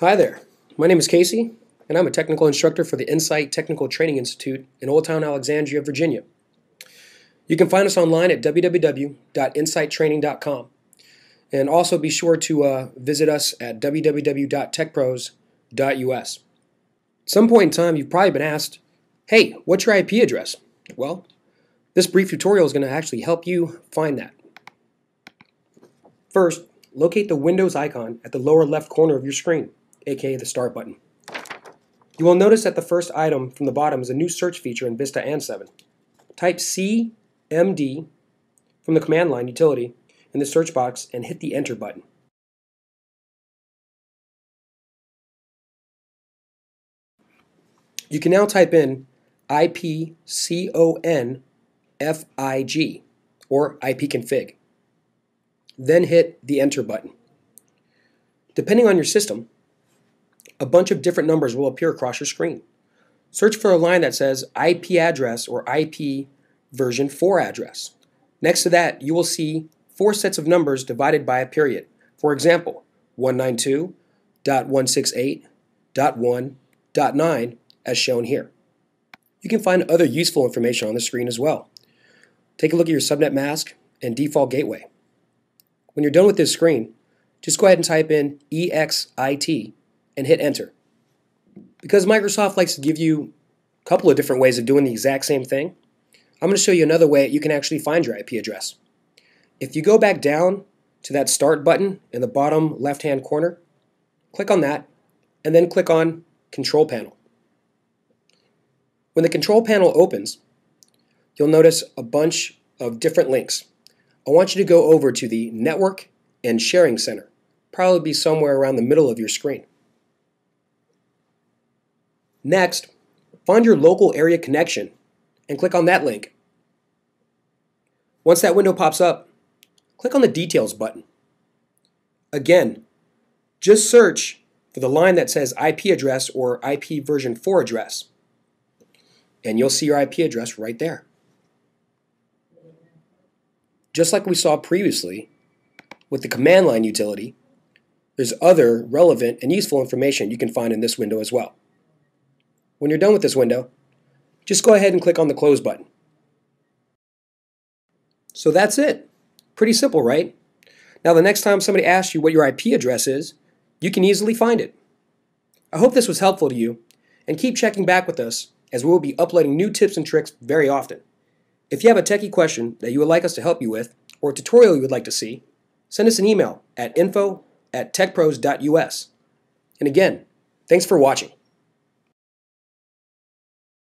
Hi there, my name is Casey, and I'm a technical instructor for the Insyte Technical Training Institute in Old Town Alexandria, Virginia. You can find us online at www.insytetraining.com, and also be sure to uh, visit us at www.tekpros.us. At some point in time, you've probably been asked, hey, what's your IP address? Well, this brief tutorial is going to actually help you find that. First, locate the Windows icon at the lower left corner of your screen aka the Start button. You will notice that the first item from the bottom is a new search feature in Vista and 7. Type CMD from the command line utility in the search box and hit the Enter button. You can now type in IPCONFIG or IPconfig. Then hit the Enter button. Depending on your system, a bunch of different numbers will appear across your screen. Search for a line that says IP address or IP version 4 address. Next to that, you will see four sets of numbers divided by a period. For example, 192.168.1.9 as shown here. You can find other useful information on the screen as well. Take a look at your subnet mask and default gateway. When you're done with this screen, just go ahead and type in EXIT and hit enter. Because Microsoft likes to give you a couple of different ways of doing the exact same thing, I'm going to show you another way you can actually find your IP address. If you go back down to that start button in the bottom left hand corner, click on that and then click on control panel. When the control panel opens, you'll notice a bunch of different links. I want you to go over to the network and sharing center, probably be somewhere around the middle of your screen. Next, find your local area connection and click on that link. Once that window pops up, click on the Details button. Again, just search for the line that says IP address or IP version 4 address, and you'll see your IP address right there. Just like we saw previously with the command line utility, there's other relevant and useful information you can find in this window as well. When you're done with this window, just go ahead and click on the Close button. So that's it. Pretty simple, right? Now the next time somebody asks you what your IP address is, you can easily find it. I hope this was helpful to you, and keep checking back with us as we will be uploading new tips and tricks very often. If you have a techie question that you would like us to help you with, or a tutorial you would like to see, send us an email at info at tekpros.us. And again, thanks for watching.